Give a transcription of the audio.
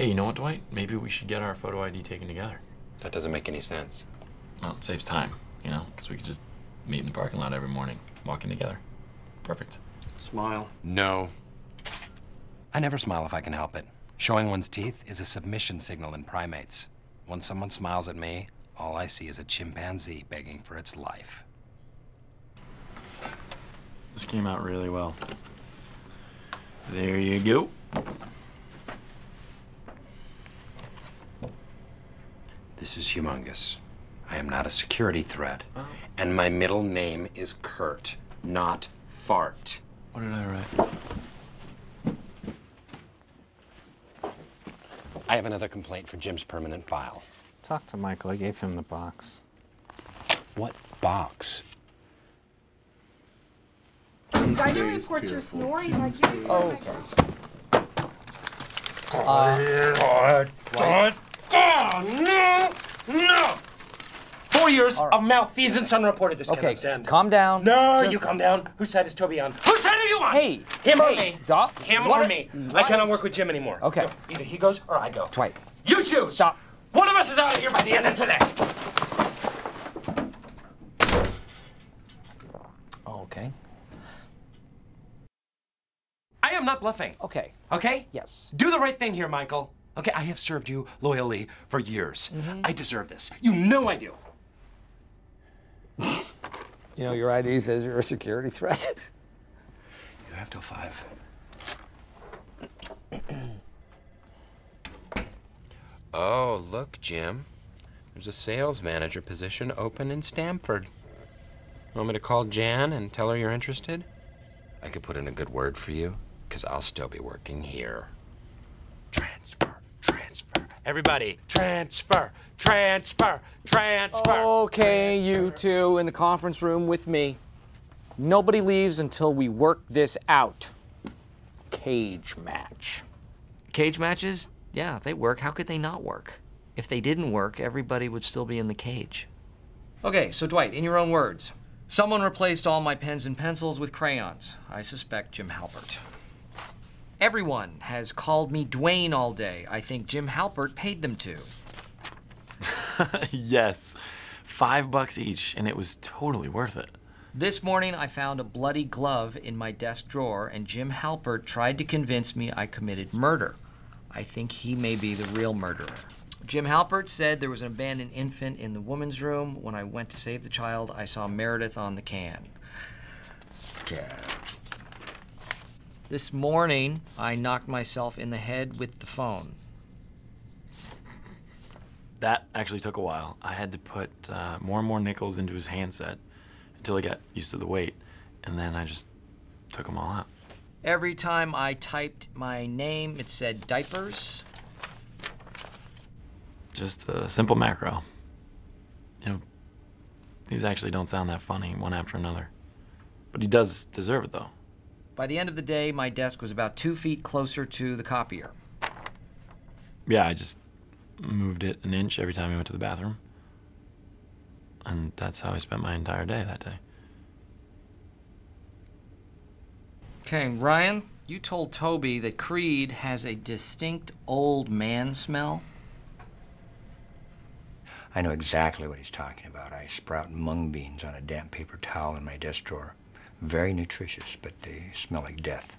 Hey, you know what, Dwight? Maybe we should get our photo ID taken together. That doesn't make any sense. Well, it saves time, you know, because we could just meet in the parking lot every morning, walking together. Perfect. Smile. No. I never smile if I can help it. Showing one's teeth is a submission signal in primates. When someone smiles at me, all I see is a chimpanzee begging for its life. This came out really well. There you go. This is humongous. I am not a security threat. Oh. And my middle name is Kurt, not Fart. What did I write? I have another complaint for Jim's permanent file. Talk to Michael. I gave him the box. What box? I don't report your snoring like you. Oh. Oh, no! No! Four years of malfeasance unreported. This Okay, cannot stand. calm down. No, you calm down. Whose side is Toby on? Whose side are you on? Hey, Him or hey, me? Doc, Him what or me? I cannot work with Jim anymore. Okay. No, either he goes or I go. Dwight, You choose. stop. One of us is out of here by the end of today. Okay. I am not bluffing. Okay. Okay? Yes. Do the right thing here, Michael. Okay, I have served you loyally for years. Mm-hmm. I deserve this. You know I do. You know, your ID says you're a security threat. You have till five. Oh, look, Jim. There's a sales manager position open in Stamford. Want me to call Jan and tell her you're interested? I could put in a good word for you, because I'll still be working here. Transfer, transfer. Everybody, transfer, transfer, transfer. Okay, you two in the conference room with me. Nobody leaves until we work this out. Cage match. Cage matches, yeah, they work. How could they not work? If they didn't work, everybody would still be in the cage. Okay, so Dwight, in your own words, someone replaced all my pens and pencils with crayons. I suspect Jim Halpert. Everyone has called me Dwayne all day. I think Jim Halpert paid them to. yes. Five bucks each, and it was totally worth it. This morning, I found a bloody glove in my desk drawer, and Jim Halpert tried to convince me I committed murder. I think he may be the real murderer. Jim Halpert said there was an abandoned infant in the woman's room. When I went to save the child, I saw Meredith on the can. This morning, I knocked myself in the head with the phone. That actually took a while. I had to put uh, more and more nickels into his handset until he got used to the weight, and then I just took them all out. Every time I typed my name, it said diapers. Just a simple macro. You know, these actually don't sound that funny, one after another. But he does deserve it, though. By the end of the day, my desk was about two feet closer to the copier. Yeah, I just moved it an inch every time I went to the bathroom. And that's how I spent my entire day that day. Okay, Ryan, you told Toby that Creed has a distinct old man smell. I know exactly what he's talking about. I sprout mung beans on a damp paper towel in my desk drawer. Very nutritious, but they smell like death.